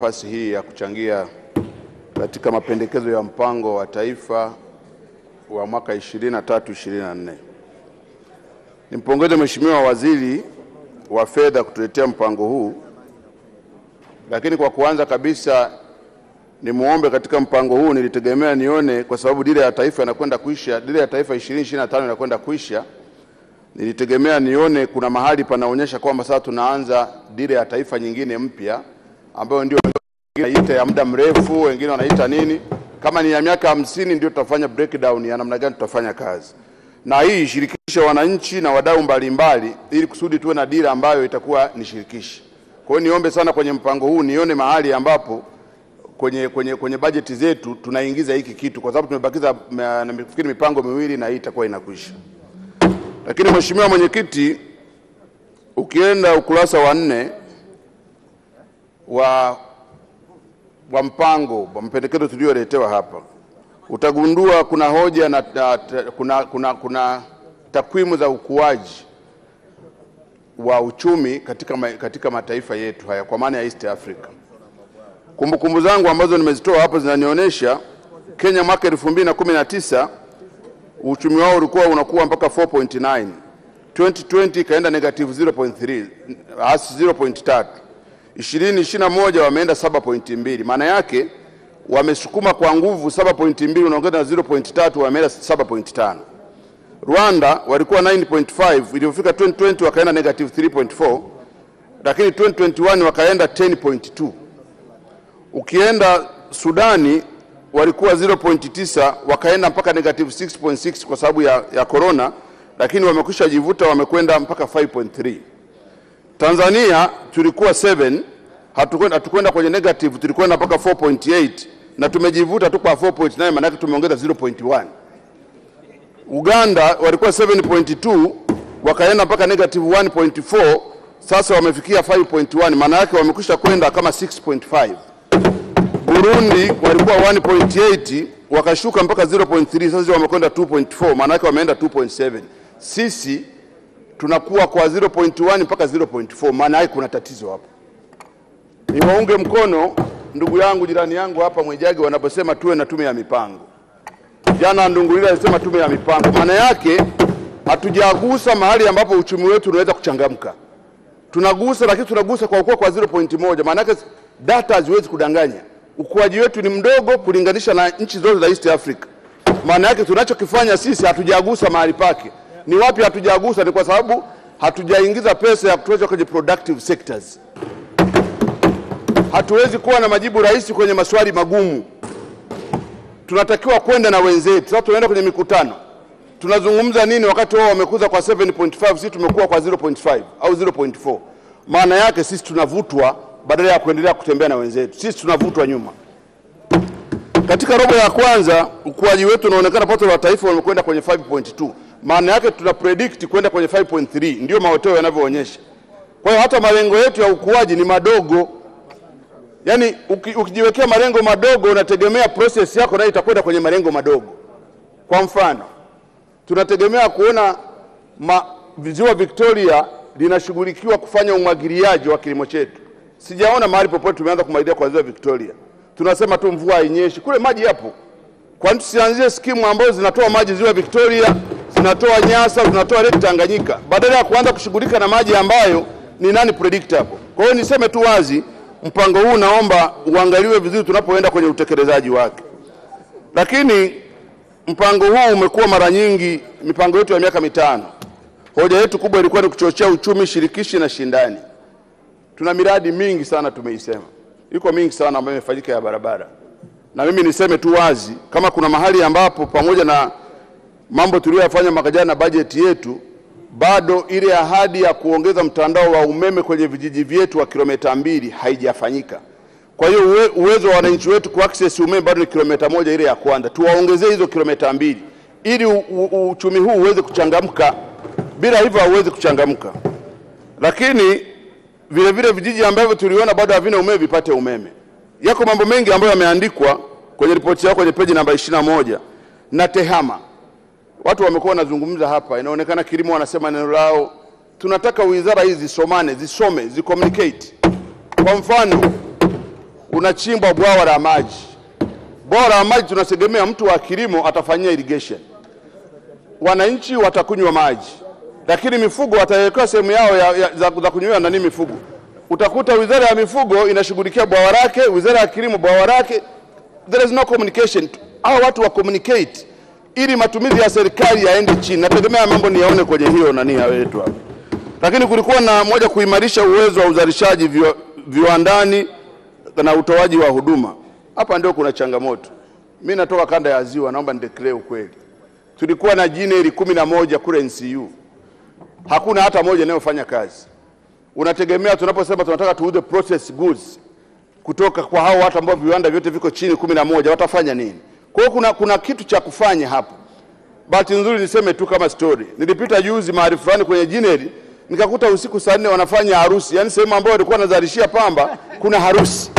nafasi hii ya kuchangia katika mapendekezo ya mpango wa taifa wa mwaka 23 24. Nimpongeze Mheshimiwa Waziri wa Fedha kutuletea mpango huu, lakini kwa kuanza kabisa nimwombe katika mpango huu, nilitegemea nione, kwa sababu dira ya taifa inakwenda kuisha, dira ya taifa 2025 inakwenda kuisha, nilitegemea nione kuna mahali panaonyesha kwamba sasa tunaanza dira ya taifa nyingine mpya ambayo ndio wanaita ya muda mrefu, wengine wanaita nini, kama ni ya miaka hamsini, ndio tutafanya breakdown ya namna gani tutafanya kazi, na hii ishirikishe wananchi na wadau mbalimbali, ili kusudi tuwe na dira ambayo itakuwa ni shirikishi. Kwa hiyo niombe sana kwenye mpango huu nione mahali ambapo kwenye, kwenye, kwenye bajeti zetu tunaingiza hiki kitu, kwa sababu tumebakiza na nafikiri mipango miwili na hii itakuwa inakwisha. Lakini Mheshimiwa Mwenyekiti, ukienda ukurasa wa nne wa, wa mpango wa mapendekezo tuliyoletewa hapa. Utagundua kuna hoja na, ta, ta, kuna, kuna, kuna takwimu za ukuaji wa uchumi katika, ma, katika mataifa yetu haya kwa maana ya East Africa. Kumbukumbu zangu ambazo nimezitoa hapo zinanionyesha Kenya mwaka 2019 uchumi wao ulikuwa unakuwa mpaka 4.9 2020 ikaenda negative 0.3 hasi 0.3 2021 wameenda 7.2 maana yake wamesukuma kwa nguvu 7.2 unaongeza na 0.3 wameenda 7.5 Rwanda walikuwa 9.5 ilipofika 2020 wakaenda negative 3.4 lakini 2021 wakaenda 10.2 ukienda Sudani walikuwa 0.9 wakaenda mpaka negative 6.6 kwa sababu ya, ya corona, lakini wamekwisha jivuta wamekwenda mpaka 5.3. Tanzania tulikuwa 7 hatukwenda hatukwenda kwenye negative, tulikwenda mpaka 4.8 na tumejivuta tu kwa 4.9, maana tumeongeza 0.1. Uganda walikuwa 7.2 wakaenda mpaka negative 1.4, sasa wamefikia 5.1, maana yake wamekwisha kwenda kama 6.5. Burundi walikuwa 1.8 wakashuka mpaka 0.3, sasa wamekwenda 2.4, maana yake wameenda 2.7. Sisi tunakuwa kwa 0.1 mpaka 0.4, maana yake kuna tatizo hapo. Niwaunge mkono ndugu yangu jirani yangu hapa Mwijage wanaposema tuwe na tume ya mipango. Jana Ndungulile alisema tume ya mipango, maana yake hatujagusa mahali ambapo uchumi wetu unaweza kuchangamka. Tunagusa lakini tunagusa kwa ukua kwa 0.1, maana yake data haziwezi kudanganya. Ukuaji wetu ni mdogo kulinganisha na nchi zote za East Africa. Maana yake tunachokifanya sisi hatujagusa mahali pake. Ni wapi hatujagusa? Ni kwa sababu hatujaingiza pesa ya kutosha kwenye productive sectors. Hatuwezi kuwa na majibu rahisi kwenye maswali magumu. Tunatakiwa kwenda na wenzetu. Sasa tunaenda kwenye mikutano, tunazungumza nini wakati wao wamekuza kwa 7.5, sisi tumekuwa kwa 0.5 au 0.4. Maana yake sisi tunavutwa badala ya kuendelea kutembea na wenzetu, sisi tunavutwa nyuma. Katika robo ya kwanza ukuaji wetu unaonekana pato la taifa wamekwenda kwenye 5.2, maana yake tuna predict kwenda kwenye 5.3, ndio matokeo yanavyoonyesha. Kwa hiyo hata malengo yetu ya ukuaji ni madogo. Yaani uki, ukijiwekea malengo madogo unategemea process yako nayo itakwenda kwenye malengo madogo. Kwa mfano, tunategemea kuona ma, ziwa Victoria linashughulikiwa kufanya umwagiliaji wa kilimo chetu. Sijaona mahali popote tumeanza kumwagilia kwa ziwa Victoria. Tunasema tu mvua hainyeshi, kule maji yapo. Kwa nini tusianzie skimu ambazo zinatoa maji ziwa Victoria, zinatoa Nyasa, zinatoa Lake Tanganyika, badala ya kuanza kushughulika na maji ambayo ni nani predictable. Kwa hiyo niseme tu wazi, mpango huu naomba uangaliwe vizuri tunapoenda kwenye utekelezaji wake. Lakini mpango huu umekuwa mara nyingi, mipango yetu ya miaka mitano, hoja yetu kubwa ilikuwa ni kuchochea uchumi shirikishi na shindani. Tuna miradi mingi sana tumeisema, iko mingi sana ambayo imefanyika ya barabara, na mimi niseme tu wazi, kama kuna mahali ambapo pamoja na mambo tuliyoyafanya mwaka jana na bajeti yetu, bado ile ahadi ya kuongeza mtandao wa umeme kwenye vijiji vyetu wa kilomita mbili haijafanyika. Kwa hiyo uwe, uwezo wa wananchi wetu ku access umeme bado ni kilomita moja ile ya kwanza, tuwaongezee hizo kilomita mbili ili uchumi huu uweze kuchangamka. Bila hivyo hauwezi kuchangamka. Lakini vile vile vijiji ambavyo tuliona bado havina umeme vipate umeme. Yako mambo mengi ambayo yameandikwa kwenye ripoti yao kwenye peji namba 21 na TEHAMA. Watu wamekuwa wanazungumza hapa, inaonekana kilimo wanasema neno lao. Tunataka wizara hizi zisomane, zisome, zicommunicate. Kwa mfano unachimbwa bwawa la maji. Bwawa la maji tunategemea mtu wa kilimo atafanyia irrigation, wananchi watakunywa maji, lakini mifugo watawekewa sehemu yao ya, ya, za, za kunywea nani mifugo. Utakuta wizara ya mifugo inashughulikia bwawa lake, wizara ya kilimo bwawa lake. There is no communication. Hao watu wa communicate ili matumizi ya serikali yaende chini. Nategemea mambo niyaone kwenye hiyo nani ya wetu hapa. Lakini kulikuwa na moja, kuimarisha uwezo wa uzalishaji viwa- viwandani na utoaji wa huduma. Hapa ndio kuna changamoto. Mimi natoka kanda ya Ziwa, naomba nideclare ukweli. Tulikuwa na jineri kumi na moja kule NCU, hakuna hata moja inayofanya kazi. Unategemea tunaposema tunataka tuuze process goods kutoka kwa hao watu ambao viwanda vyote viko chini kumi na moja watafanya nini? Kwa hiyo kuna, kuna kitu cha kufanya hapo. Bahati nzuri niseme tu kama story, nilipita juzi mahali fulani kwenye jineri nikakuta usiku saa nne wanafanya harusi, yaani sehemu ambayo walikuwa wanazalishia pamba kuna harusi.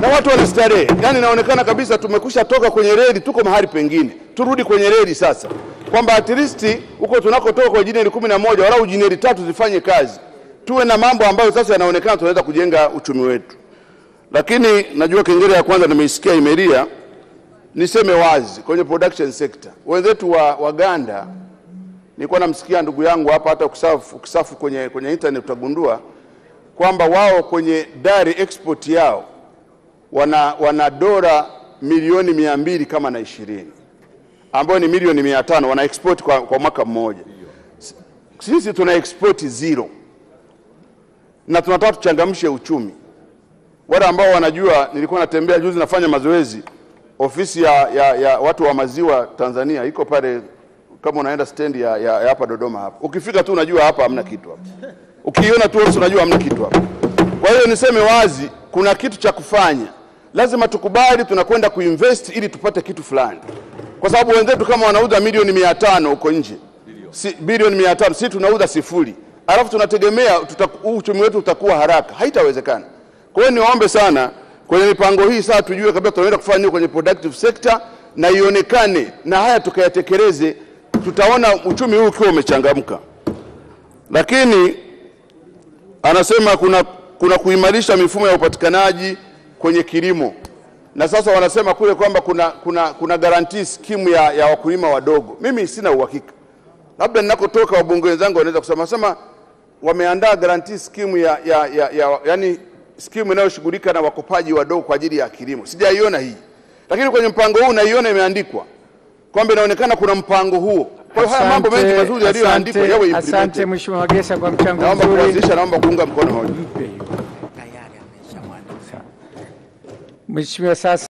Na watu wanastarehe. Yaani inaonekana kabisa tumekusha toka kwenye reli, tuko mahali pengine, turudi kwenye reli sasa, kwamba at least huko tunakotoka kwa jineri kumi na moja walau tatu zifanye kazi, tuwe na mambo ambayo sasa yanaonekana tunaweza kujenga uchumi wetu. Lakini najua kengele ya kwanza nimeisikia imelia, niseme wazi kwenye production sector, wenzetu wa Waganda, nilikuwa namsikia ndugu yangu hapa, hata ukisafu, ukisafu kwenye, kwenye internet utagundua kwamba wao kwenye dairy export yao wana, wana dola milioni mia mbili kama na ishirini ambayo ni milioni mia tano wana export kwa, kwa mwaka mmoja. Sisi tuna export zero na tunataka tuchangamshe uchumi. Wale ambao wanajua, nilikuwa natembea juzi, nafanya mazoezi, ofisi ya, ya, ya watu wa maziwa Tanzania iko pale, kama unaenda stendi ya, ya, ya hapa Dodoma hapa, ukifika tu unajua hapa hamna kitu hapa, ukiiona tu ofisi unajua hamna kitu hapa. Kwa hiyo niseme wazi, kuna kitu cha kufanya, lazima tukubali tunakwenda kuinvest ili tupate kitu fulani, kwa sababu wenzetu kama wanauza milioni mia tano huko nje. Si, bilioni mia tano. Si tunauza sifuri, alafu tunategemea uchumi wetu utakuwa haraka, haitawezekana. Kwa hiyo niwaombe sana kwenye mipango hii sasa tujue kabisa tunaenda kufanya kwenye productive sector na ionekane na haya tukayatekeleze, tutaona uchumi huu ukiwa umechangamka. Lakini anasema kuna, kuna kuimarisha mifumo ya upatikanaji kwenye kilimo, na sasa wanasema kule kwamba kuna, kuna, kuna guarantee scheme ya, ya wakulima wadogo. Mimi sina uhakika, labda ninakotoka wabunge wenzangu wanaweza kusema sema wameandaa guarantee scheme ya, ya, ya, ya, yani skimu inayoshughulika na wakopaji wadogo kwa ajili ya kilimo. Sijaiona hii, lakini kwenye mpango huu naiona imeandikwa kwamba inaonekana kuna mpango huo. Kwa hiyo haya mambo mengi mazuri yaliyoandikwa yawe Asante. Mheshimiwa Wagesa kwa mchango mzuri. Naomba kuwasilisha, kuanzisha, naomba kuunga mkono hoja. Mheshimiwa sasa